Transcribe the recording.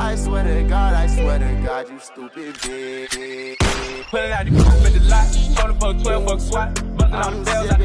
I swear to God, I swear to God, you stupid bitch. Put it out, you can spend the lot. Told for 12 bucks swat. Bustin' on the bells